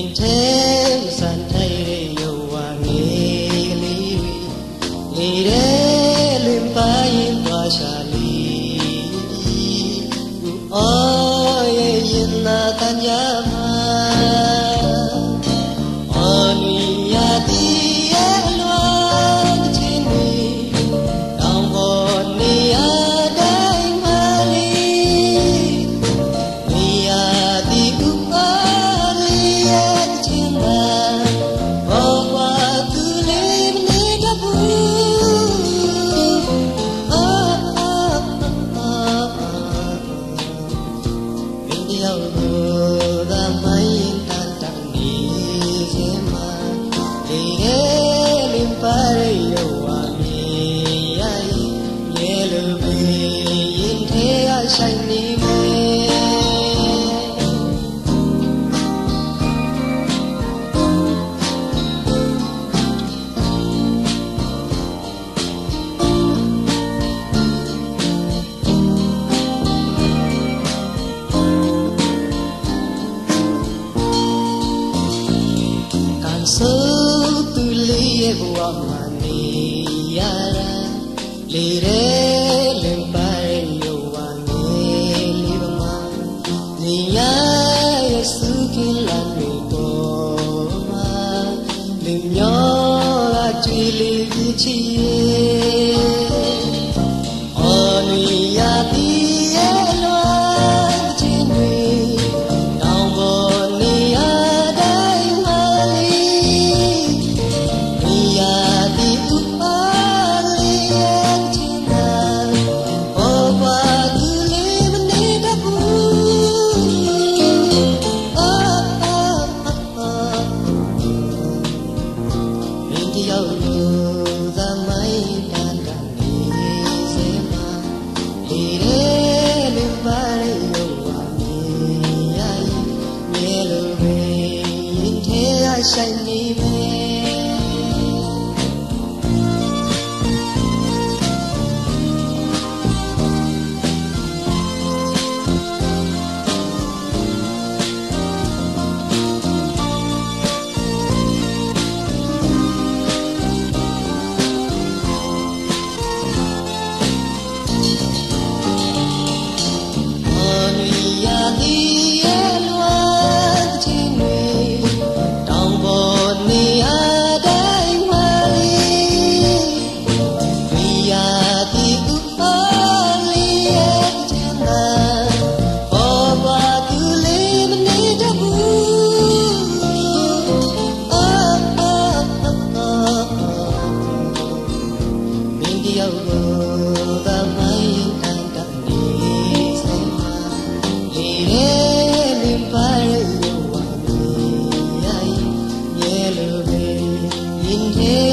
င်ထဲစံထိုင်ရဲ့ယောဝငေးလေးဝီလေတဲ့လွင်ပါရင်သွားရှာလီ Oh, yeah, yeah, yeah, yeah, yeah. Maria. huwa mani yara lire lempare nyowa ngeli ma niya yesu kilan rito ma limyo la chili chie I say leave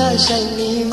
爱上你。